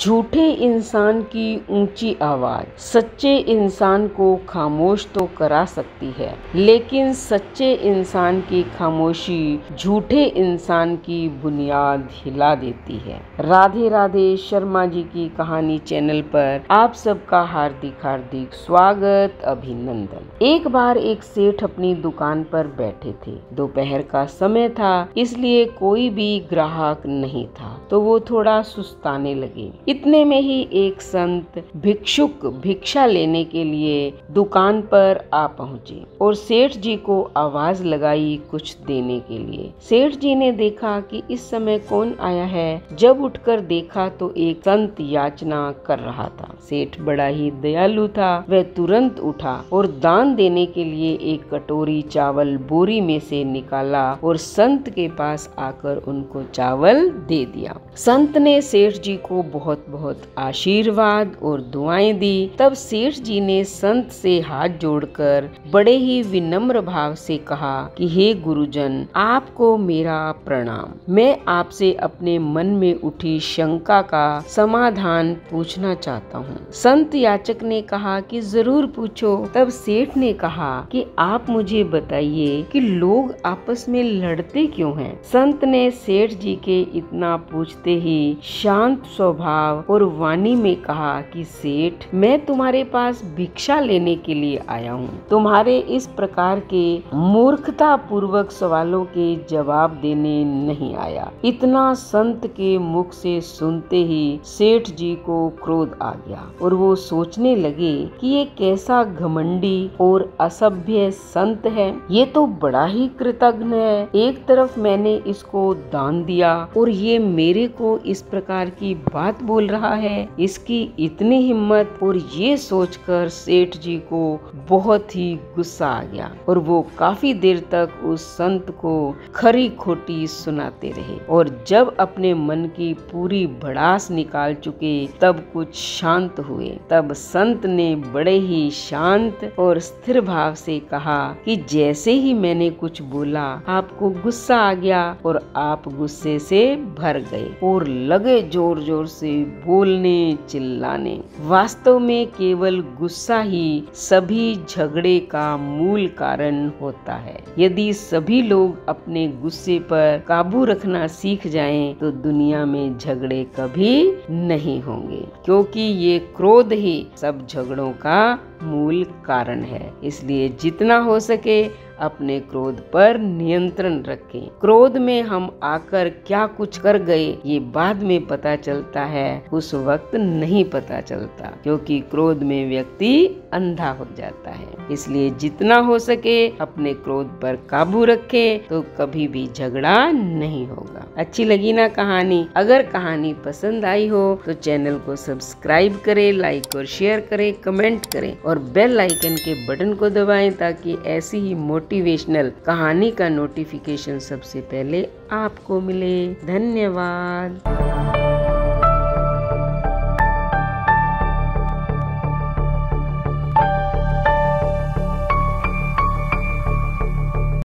झूठे इंसान की ऊँची आवाज़ सच्चे इंसान को खामोश तो करा सकती है, लेकिन सच्चे इंसान की खामोशी झूठे इंसान की बुनियाद हिला देती है। राधे राधे शर्मा जी की कहानी चैनल पर आप सबका हार्दिक हार्दिक स्वागत, अभिनंदन। एक बार एक सेठ अपनी दुकान पर बैठे थे। दोपहर का समय था, इसलिए कोई भी ग्राहक नहीं था तो वो थोड़ा सुस्ताने लगे। इतने में ही एक संत भिक्षुक भिक्षा लेने के लिए दुकान पर आ पहुँचे और सेठ जी को आवाज़ लगाई कुछ देने के लिए। सेठ जी ने देखा कि इस समय कौन आया है। जब उठकर देखा तो एक संत याचना कर रहा था। सेठ बड़ा ही दयालु था। वह तुरंत उठा और दान देने के लिए एक कटोरी चावल बोरी में से निकाला और संत के पास आकर उनको चावल दे दिया। संत ने सेठ जी को बहुत बहुत बहुत आशीर्वाद और दुआएँ दी। तब सेठ जी ने संत से हाथ जोड़कर बड़े ही विनम्र भाव से कहा कि, हे गुरुजन, आपको मेरा प्रणाम। मैं आपसे अपने मन में उठी शंका का समाधान पूछना चाहता हूँ। संत याचक ने कहा कि, ज़रूर पूछो। तब सेठ ने कहा कि, आप मुझे बताइए कि लोग आपस में लड़ते क्यों हैं? संत ने सेठ जी के इतना पूछते ही शांत स्वभाव भाव और वाणी में कहा कि सेठ, मैं तुम्हारे पास भिक्षा लेने के लिए आया हूँ। तुम्हारे इस प्रकार के मूर्खता पूर्वक सवालों के जवाब देने नहीं आया। इतना संत के मुख से सुनते ही सेठ जी को क्रोध आ गया और वो सोचने लगे कि ये कैसा घमंडी और असभ्य संत है। ये तो बड़ा ही कृतज्ञ है। एक तरफ़ मैंने इसको दान दिया और ये मेरे को इस प्रकार की बात बोल रहा है, इसकी इतनी हिम्मत और ये सोचकर सेठ जी को बहुत ही गुस्सा आ गया और वो काफ़ी देर तक उस संत को खरी खोटी सुनाते रहे। और जब अपने मन की पूरी भड़ास निकाल चुके, तब कुछ शांत हुए। तब संत ने बड़े ही शांत और स्थिर भाव से कहा कि जैसे ही मैंने कुछ बोला, आपको गुस्सा आ गया और आप गुस्से से भर गए और लगे ज़ोर ज़ोर से बोलने, चिल्लाने। वास्तव में केवल गुस्सा ही सभी झगड़े का मूल कारण होता है। यदि सभी लोग अपने गुस्से पर काबू रखना सीख जाएँ तो दुनिया में झगड़े कभी नहीं होंगे, क्योंकि ये क्रोध ही सब झगड़ों का मूल कारण है। इसलिए जितना हो सके अपने क्रोध पर नियंत्रण रखें। क्रोध में हम आकर क्या कुछ कर गए, ये बाद में पता चलता है। उस वक्त नहीं पता चलता, क्योंकि क्रोध में व्यक्ति अंधा हो जाता है। इसलिए जितना हो सके अपने क्रोध पर काबू रखें तो कभी भी झगड़ा नहीं होगा। अच्छी लगी ना कहानी, अगर कहानी पसंद आई हो तो चैनल को सब्सक्राइब करें, लाइक और शेयर करें, कमेंट करें और बेल आइकन के बटन को दबाएँ ताकि ऐसी ही मोटिवेशनल कहानी का नोटिफिकेशन सबसे पहले आपको मिले। धन्यवाद।